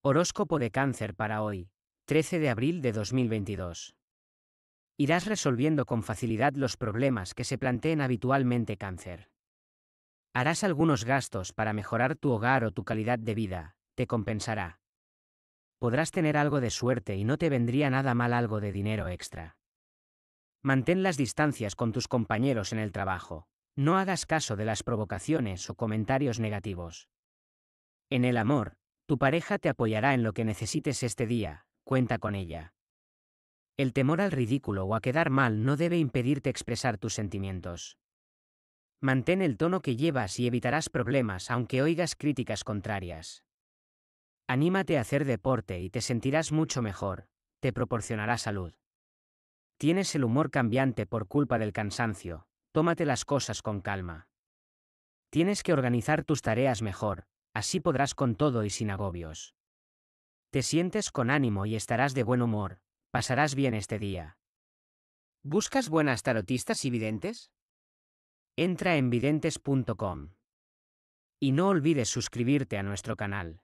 Horóscopo de cáncer para hoy, 13 de abril de 2022. Irás resolviendo con facilidad los problemas que se planteen habitualmente cáncer. Harás algunos gastos para mejorar tu hogar o tu calidad de vida, te compensará. Podrás tener algo de suerte y no te vendría nada mal algo de dinero extra. Mantén las distancias con tus compañeros en el trabajo, no hagas caso de las provocaciones o comentarios negativos. En el amor, tu pareja te apoyará en lo que necesites este día, cuenta con ella. El temor al ridículo o a quedar mal no debe impedirte expresar tus sentimientos. Mantén el tono que llevas y evitarás problemas aunque oigas críticas contrarias. Anímate a hacer deporte y te sentirás mucho mejor, te proporcionará salud. Tienes el humor cambiante por culpa del cansancio, tómate las cosas con calma. Tienes que organizar tus tareas mejor, así podrás con todo y sin agobios. Te sientes con ánimo y estarás de buen humor, pasarás bien este día. ¿Buscas buenas tarotistas y videntes? Entra en videntes.com. Y no olvides suscribirte a nuestro canal.